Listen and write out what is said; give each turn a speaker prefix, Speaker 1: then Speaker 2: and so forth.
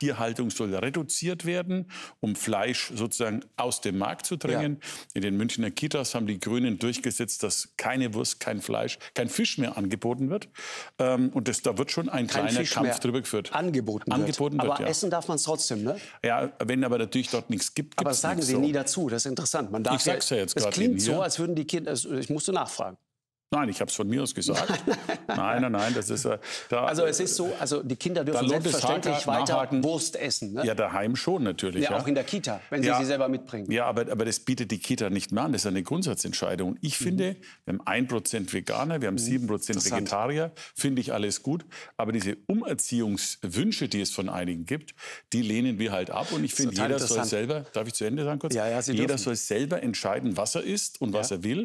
Speaker 1: Tierhaltung soll reduziert werden, um Fleisch sozusagen aus dem Markt zu drängen. Ja. In den Münchner Kitas haben die Grünen durchgesetzt, dass keine Wurst, kein Fleisch, kein Fisch mehr angeboten wird. Ähm, und das, da wird schon ein kein kleiner Fisch Kampf drüber geführt.
Speaker 2: Angeboten,
Speaker 1: angeboten wird.
Speaker 2: Aber ja. essen darf man es trotzdem, ne?
Speaker 1: Ja, wenn aber natürlich dort nichts gibt,
Speaker 2: Aber das sagen Sie so. nie dazu, das ist interessant.
Speaker 1: Man darf ich sag's ja jetzt gerade.
Speaker 2: Es klingt so, als würden die Kinder, ich musste nachfragen.
Speaker 1: Nein, ich habe es von mir aus gesagt. nein, nein, nein, das ist äh,
Speaker 2: da, Also es ist so, also die Kinder dürfen selbstverständlich weiter nachhaken. Wurst essen. Ne?
Speaker 1: Ja, daheim schon natürlich.
Speaker 2: Ja, ja, auch in der Kita, wenn sie ja, sie selber mitbringen.
Speaker 1: Ja, aber, aber das bietet die Kita nicht mehr an. Das ist eine Grundsatzentscheidung. Ich mhm. finde, wir haben ein Prozent Veganer, wir haben mhm. sieben Prozent Vegetarier. Finde ich alles gut. Aber diese Umerziehungswünsche, die es von einigen gibt, die lehnen wir halt ab. Und ich finde, jeder soll selber, darf ich zu Ende sagen kurz?
Speaker 2: Ja, ja, Sie
Speaker 1: jeder
Speaker 2: dürfen.
Speaker 1: soll selber entscheiden, was er isst und was er will.